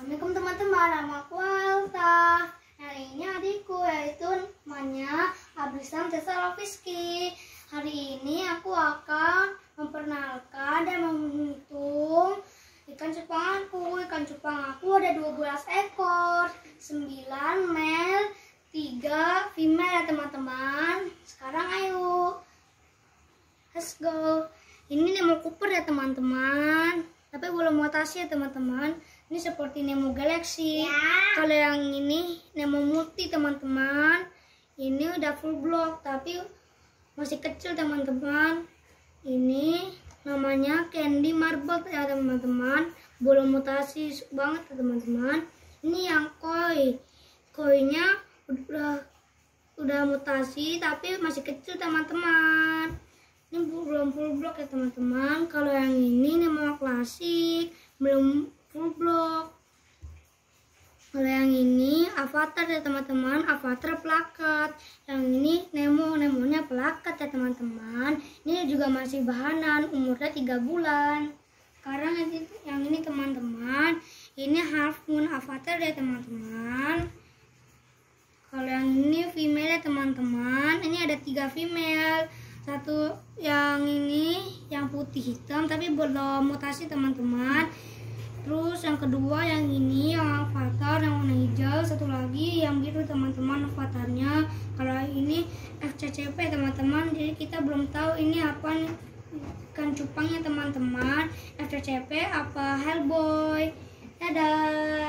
Assalamualaikum teman-teman, nama aku Alta. Hari ini adikku yaitu namanya Abrisam Cesar Lofiski. Hari ini aku akan memperkenalkan dan menghitung ikan cupanganku. Ikan cupang aku ada 12 ekor, 9 male, 3 female ya teman-teman. Sekarang ayo. Let's go. Ini Nemo Cooper ya teman-teman. Tapi belum mutasi ya teman-teman. Ini seperti Nemo Galaxy. Kalau yang ini Nemo Multi teman-teman. Ini udah full block tapi masih kecil teman-teman. Ini namanya Candy Marble ya teman-teman. Belum mutasi banget ya teman-teman. Ini yang koi. Koinya udah udah mutasi tapi masih kecil teman-teman ini belum full block ya teman-teman kalau yang ini Nemo klasik belum full block kalau yang ini avatar ya teman-teman. Avatar plakat yang ini Nemo. Nemonya plakat ya teman-teman. Ini juga masih bahanan. Umurnya 3 bulan. Sekarang yang ini teman-teman. Ini half moon avatar ya teman-teman. Kalau yang ini female ya teman-teman. Ini ada tiga female. Satu yang ini yang putih hitam tapi belum mutasi teman-teman terus yang kedua yang ini yang avatar yang warna hijau. Satu lagi yang biru teman-teman avatarnya. Kalau ini FCCP teman-teman jadi kita belum tahu ini apa ikan cupangnya teman-teman. FCCP apa Hellboy. Dadah